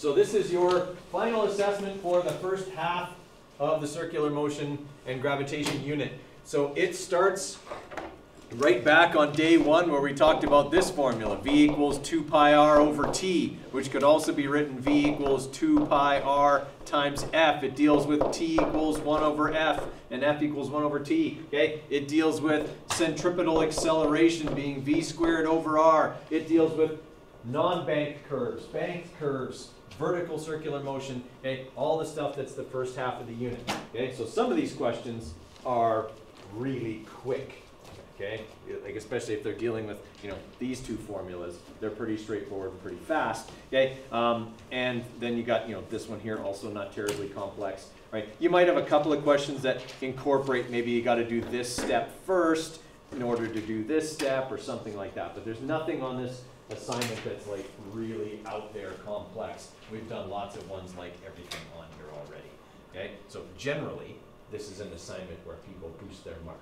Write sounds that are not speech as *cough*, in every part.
So this is your final assessment for the first half of the circular motion and gravitation unit. So it starts right back on day one where we talked about this formula, V equals 2 pi r over t, which could also be written V equals 2 pi r times f. It deals with t equals 1 over f and f equals 1 over t. Okay? It deals with centripetal acceleration being v squared over r. It deals with non-banked curves, banked curves, vertical circular motion, okay? All the stuff that's the first half of the unit. Okay? So some of these questions are really quick. Okay, like especially if they're dealing with you know these two formulas, they're pretty straightforward and pretty fast. Okay, um, and then you got you know this one here also not terribly complex, right? You might have a couple of questions that incorporate maybe you got to do this step first in order to do this step or something like that. But there's nothing on this assignment that's like really out there complex. We've done lots of ones like everything on here already. Okay, so generally this is an assignment where people boost their mark.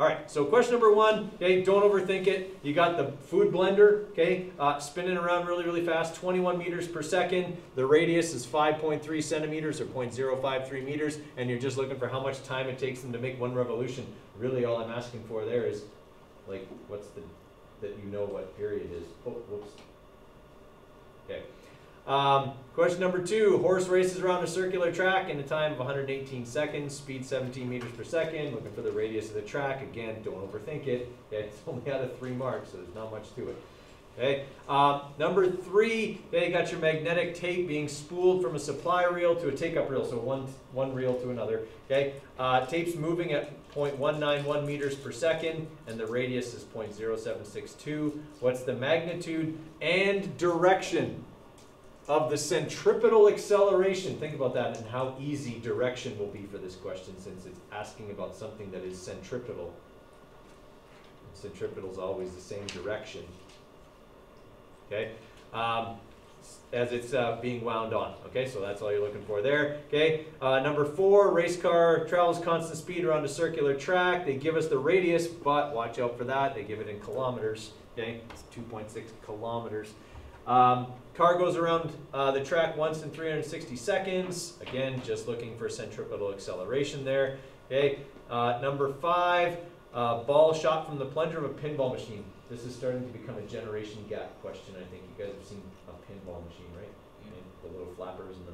All right, so question number one, okay, don't overthink it. You got the food blender, okay, uh, spinning around really, really fast, 21 meters per second. The radius is 5.3 centimeters or 0.053 meters, and you're just looking for how much time it takes them to make one revolution. Really, all I'm asking for there is, like, what's the, that you know what period is. Oh, whoops. Okay. Um, question number two, horse races around a circular track in a time of 118 seconds, speed 17 meters per second, looking for the radius of the track. Again, don't overthink it. *laughs* It's only out of three marks, so there's not much to it. Okay, um, number three, they got your magnetic tape being spooled from a supply reel to a take-up reel, so one, one reel to another. Okay, uh, tape's moving at 0.191 meters per second, and the radius is 0.0762. What's the magnitude and direction of the centripetal acceleration. Think about that and how easy direction will be for this question since it's asking about something that is centripetal. Centripetal is always the same direction. Okay? Um, as it's uh, being wound on. Okay, so that's all you're looking for there. Okay, uh, number four, race car travels constant speed around a circular track. They give us the radius, but watch out for that. They give it in kilometers. Okay, it's 2.6 kilometers. Um, car goes around uh, the track once in 360 seconds. Again, just looking for centripetal acceleration there. Okay. Uh, number five, uh, ball shot from the plunger of a pinball machine. This is starting to become a generation gap question. I think you guys have seen a pinball machine, right? The little flappers and the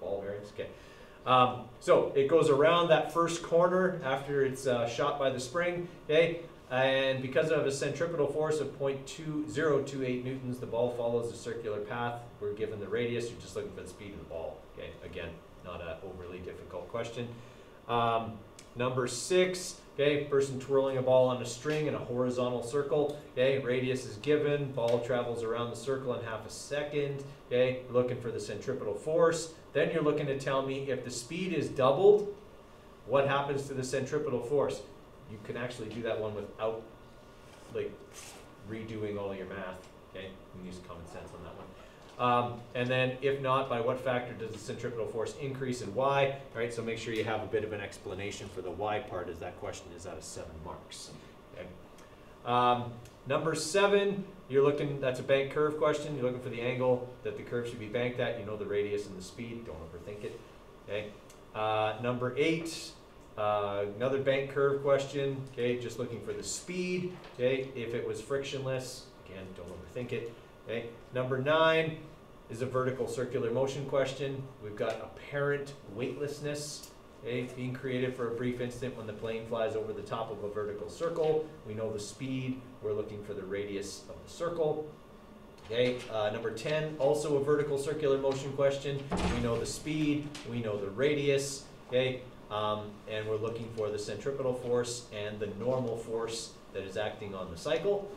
ball bearings. Okay. Um, so it goes around that first corner after it's uh, shot by the spring. Okay. And because of a centripetal force of 0.2028 newtons, the ball follows a circular path. We're given the radius, you're just looking for the speed of the ball. Okay, again, not an overly difficult question. Um, number six, okay, person twirling a ball on a string in a horizontal circle. Okay, radius is given, ball travels around the circle in half a second. Okay, looking for the centripetal force. Then you're looking to tell me if the speed is doubled, what happens to the centripetal force? you can actually do that one without like redoing all your math. Okay, you can use common sense on that one. Um, and then, if not, by what factor does the centripetal force increase and why? All right, so make sure you have a bit of an explanation for the why part, as that question is out of seven marks. Okay. Um, number seven, you're looking. That's a bank curve question. You're looking for the angle that the curve should be banked at. You know the radius and the speed. Don't overthink it. Okay. Uh, number eight, uh, another bank curve question, okay, just looking for the speed, okay, if it was frictionless, again, don't overthink it, okay. Number nine is a vertical circular motion question. We've got apparent weightlessness, okay, being created for a brief instant when the plane flies over the top of a vertical circle. We know the speed, we're looking for the radius of the circle. Okay, uh, number 10, also a vertical circular motion question. We know the speed, we know the radius, okay, um, and we're looking for the centripetal force and the normal force that is acting on the cycle.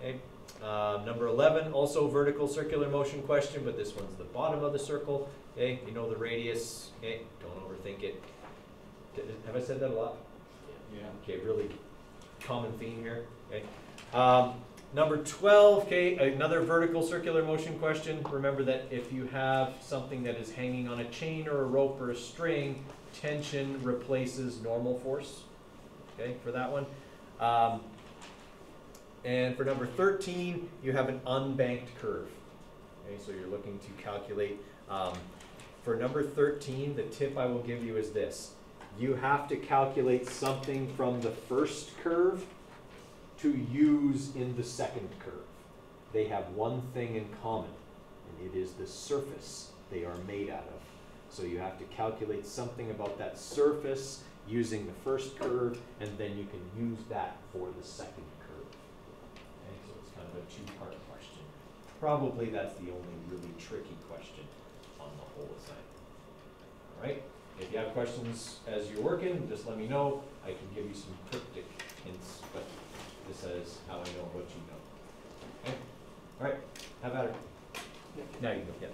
Okay. Um, number 11, also vertical circular motion question, but this one's the bottom of the circle. Okay, you know the radius. Okay, don't overthink it. Have I said that a lot? Yeah. Okay, really common theme here. Okay. Um, number 12, okay, another vertical circular motion question. Remember that if you have something that is hanging on a chain or a rope or a string, tension replaces normal force, okay, for that one. Um, and for number 13, you have an unbanked curve. Okay, so you're looking to calculate, um, for number thirteen, the tip I will give you is this. You have to calculate something from the first curve to use in the second curve. They have one thing in common, and it is the surface they are made out of. So you have to calculate something about that surface using the first curve, and then you can use that for the second curve. Okay, so it's kind of a two-part question. Probably that's the only really tricky question on the whole assignment. All right, if you have questions as you're working, just let me know. I can give you some cryptic hints, but this is how I know what you know. Okay, all right, have at it. Now you go, yeah.